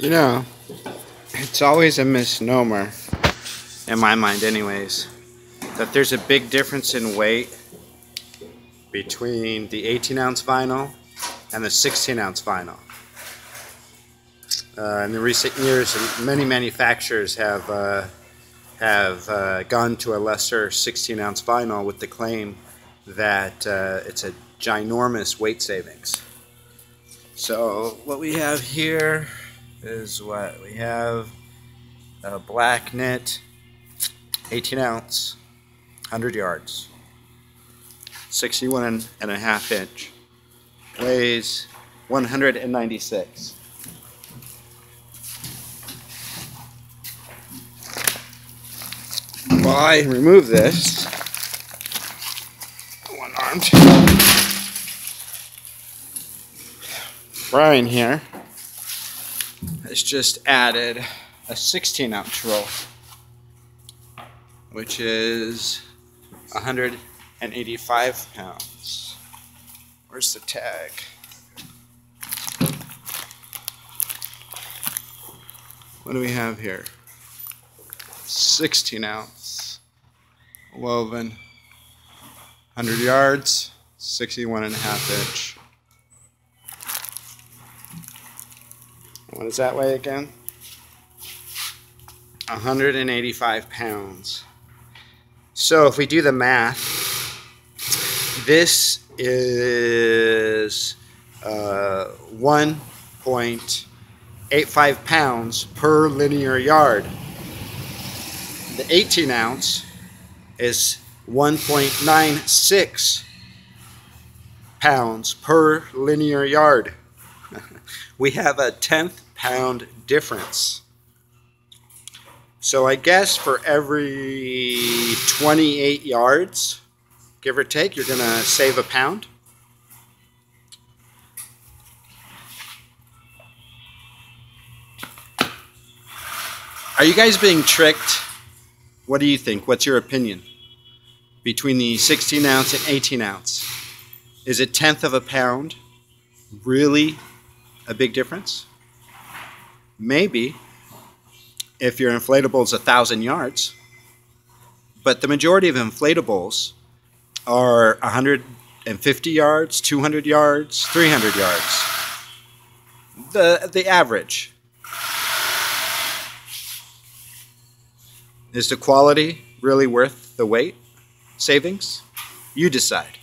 You know, it's always a misnomer, in my mind anyways, that there's a big difference in weight between the 18 ounce vinyl and the 16 ounce vinyl. Uh, in the recent years, many manufacturers have uh, have uh, gone to a lesser 16 ounce vinyl with the claim that uh, it's a ginormous weight savings. So what we have here is what we have. A black knit 18 ounce 100 yards. 61 and a half inch. Weighs 196 while I remove this one armed Brian here has just added a 16 ounce roll, which is 185 pounds. Where's the tag? What do we have here? 16 ounce woven, 100 yards, 61 and a half inch. What is that weigh again? 185 pounds. So if we do the math, this is uh, 1.85 pounds per linear yard. The 18 ounce is 1.96 pounds per linear yard. we have a tenth pound difference. So I guess for every 28 yards, give or take, you're going to save a pound. Are you guys being tricked? What do you think? What's your opinion? Between the 16 ounce and 18 ounce. Is a tenth of a pound really a big difference? Maybe if your inflatable is a thousand yards, but the majority of inflatables are 150 yards, 200 yards, 300 yards. The, the average. Is the quality really worth the weight savings? You decide.